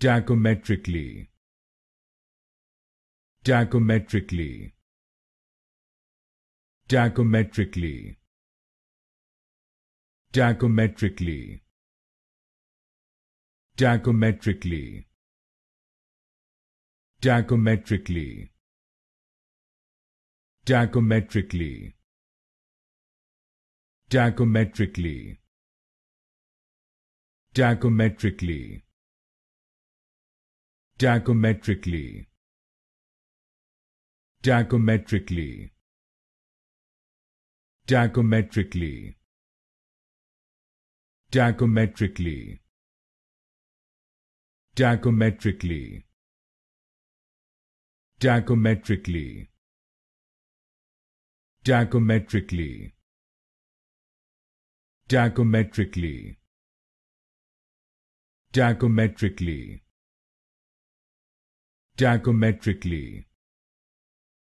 diametrically diametrically diametrically diametrically diametrically diametrically diametrically diametrically diametrically diametrically diametrically diametrically diametrically diametrically diametrically diametrically Trigonometrically